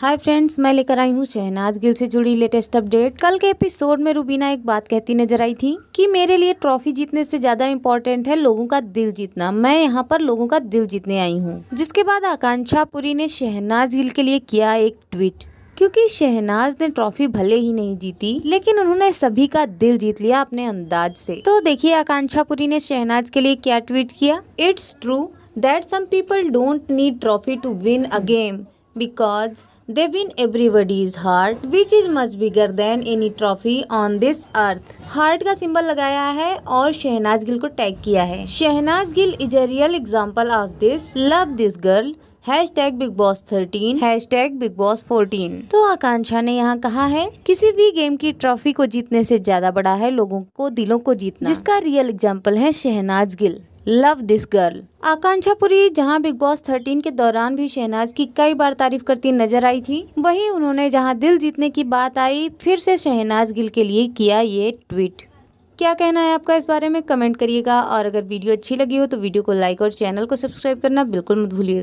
Hi friends, मैं लेकर आई हूँ शहनाज गिल से जुड़ी लेटेस्ट अपडेट। कल के एपिसोड में रूबीना एक बात कहती नज़र आई थी कि मेरे लिए ट्रॉफी जीतने से ज़्यादा इम्पोर्टेंट है लोगों का दिल जीतना। मैं यहाँ पर लोगों का दिल जीतने आई हूँ। जिसके बाद आकांक्षा पुरी ने शहनाज गिल के लिए किया एक ट्वीट। क्योंकि शहनाज ने ट्रॉफी भले ही नहीं जीती, लेकिन उन्होंने सभी का दिल जीत लिया अपने अंदाज से। तो देखिए, आकांक्षा पुरी ने शहनाज के लिए क्या ट्वीट किया? It's true that some people don't need trophy to win a game because They win everybody's heart, which is much bigger than any trophy on this earth. Heart का सिंबल लगाया है और शहनाज गिल को टैग किया है। Shehnaz Gill is a real example of this love this girl hashtag Bigg Boss thirteen hashtag Bigg Boss fourteen तो आकांक्षा ने यहाँ कहा है किसी भी गेम की ट्रॉफी को जीतने से ज़्यादा बड़ा है लोगों को दिलों को जीतना। जिसका रियल एग्ज़ाम्पल है Shehnaz Gill love this girl Akanksha Puri जहाँ बिग बॉस 13 के दौरान भी शहनाज की कई बार तारीफ़ करती नज़र आई थी, वहीं उन्होंने जहाँ दिल जीतने की बात आई, फिर से शहनाज गिल के लिए किया ये ट्वीट क्या कहना है आपका इस बारे में? कमेंट करिएगा, और अगर वीडियो अच्छी लगी हो तो वीडियो को लाइक और चैनल को सब्सक्राइब करना बिल्कुल मत भूलिएगा।